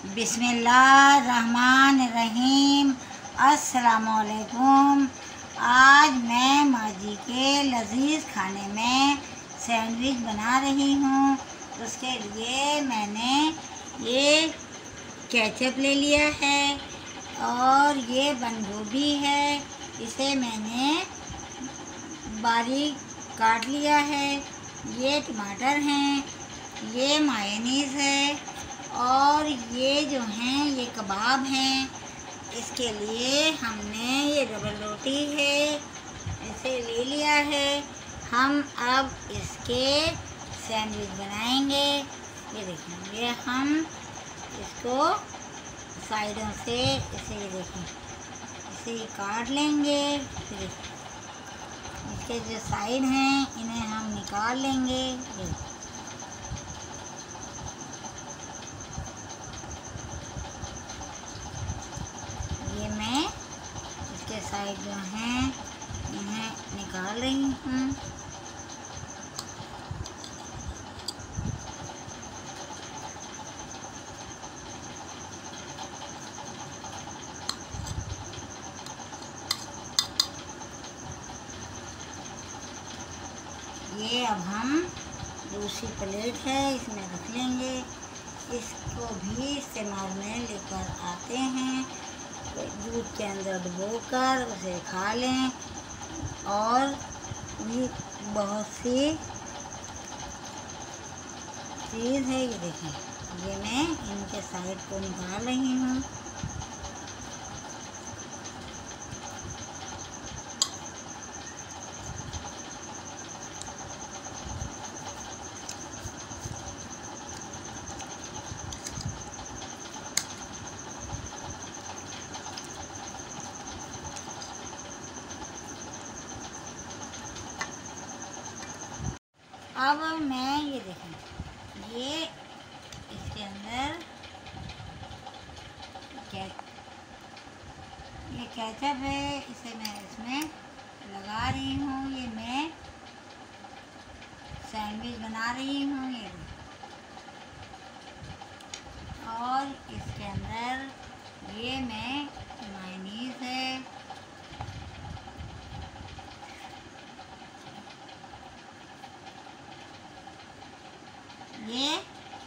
बिस्मिल्लाहिर्रहमानिर्रहीम। अस्सलामुअलैकुम। आज मैं माजी के लजीज खाने में सैंडविच बना रही हूँ। उसके लिए मैंने ये केचप ले लिया है और ये बंद गोभी है। इसे मैंने बारीक काट लिया है। ये टमाटर हैं, ये मायनीज़ है। और ये जो हैं, ये कबाब हैं। इसके लिए हमने ये डबल रोटी है, इसे ले लिया है। हम अब इसके सैंडविच बनाएँगे। ये देखें ये हम इसको साइडों से, इसे ये देखें। इसे ये काट लेंगे। इसके जो साइड हैं, इन्हें हम निकाल लेंगे। साइड जो हैं इन्हें निकाल रही हूँ। ये अब हम दूसरी प्लेट है, इसमें रख लेंगे। इसको भी इस्तेमाल में लेकर आते हैं। दूध के अंदर डुबो कर उसे खा लें और भी बहुत सी चीज़ है, ये देखें। ये मैं इनके साइड को निकाल रही हूँ। अब मैं ये देखें। ये इसके अंदर ये कैचअप है, इसे मैं इसमें लगा रही हूँ। ये मैं सैंडविच बना रही हूँ, ये और इसके अंदर ये मैं मायनीस है ये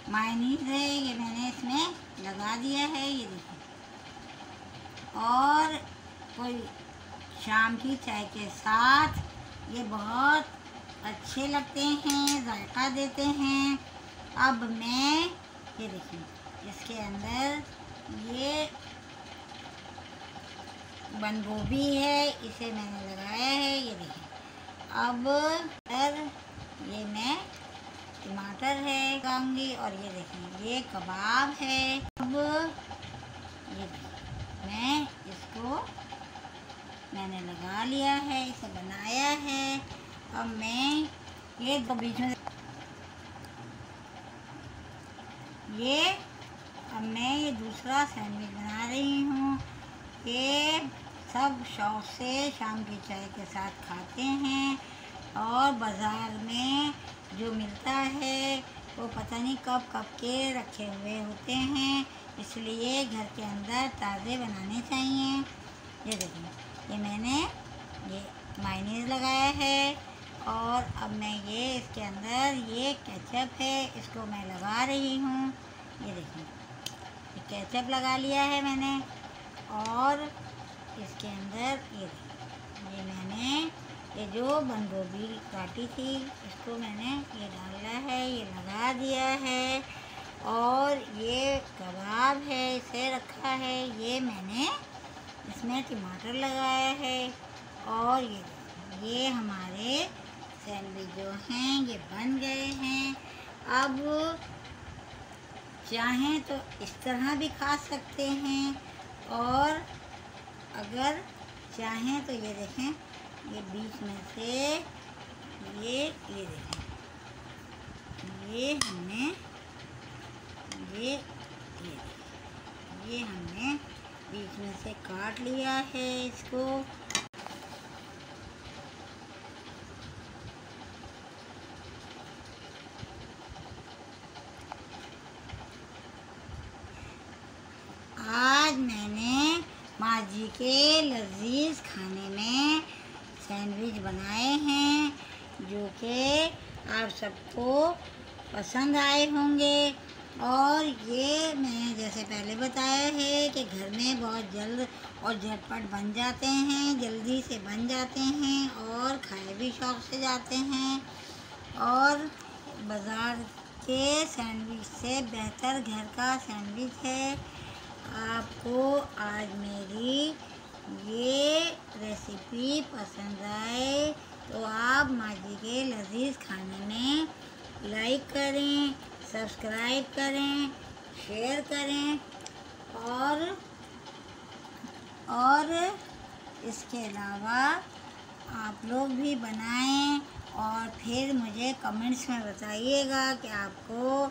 मायनीस है, ये मैंने इसमें लगा दिया है, ये देखिए और कोई शाम की चाय के साथ ये बहुत अच्छे लगते हैं, जायका देते हैं। अब मैं ये देखिए, इसके अंदर ये बंद गोभी है, इसे मैंने लगाया है, ये देखिए। अब ये मैं टमाटर है लगाऊँगी और ये देखें, ये कबाब है। अब ये मैं इसको मैंने लगा लिया है, इसे बनाया है। अब मैं ये दो बीच में ये, अब मैं ये दूसरा सैंडविच बना रही हूँ। ये सब शौक से शाम की चाय के साथ खाते हैं और बाज़ार में जो मिलता है, वो पता नहीं कब कब के रखे हुए होते हैं। इसलिए घर के अंदर ताज़े बनाने चाहिए। ये देखिए, ये मैंने, ये मायनीज लगाया है और अब मैं ये इसके अंदर, ये केचप है, इसको मैं लगा रही हूँ। ये देखिए, ये केचप लगा लिया है मैंने और इसके अंदर ये ये मैंने ये जो बंद गोभी काटी थी, इसको मैंने ये डाला है, ये लगा दिया है। और ये कबाब है, इसे रखा है। ये मैंने इसमें टमाटर लगाया है। और ये ये हमारे सैंडविच जो हैं, ये बन गए हैं। अब चाहें तो इस तरह भी खा सकते हैं। और अगर चाहें तो ये देखें ये बीच में से ये ये देखें। ये हमने, ये ये ये हमने बीच में से काट लिया है इसको। आज मैंने माँ जी के लजीज खाने में सैंडविच बनाए हैं, जो कि आप सबको पसंद आए होंगे। और ये मैंने जैसे पहले बताया है कि घर में बहुत जल्द और झटपट बन जाते हैं, जल्दी से बन जाते हैं और खाए भी शौक से जाते हैं। और बाज़ार के सैंडविच से बेहतर घर का सैंडविच है। आपको आज मेरी ये रेसिपी पसंद आए तो आप माजी के लजीज खाने में लाइक करें सब्सक्राइब करें शेयर करें और और इसके अलावा आप लोग भी बनाएँ और फिर मुझे कमेंट्स में बताइएगा कि आपको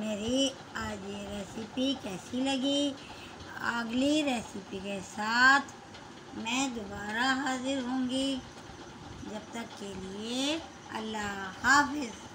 मेरी आज ये रेसिपी कैसी लगी। अगली रेसिपी के साथ मैं दोबारा हाजिर होंगी। जब तक के लिए अल्लाह हाफिज़।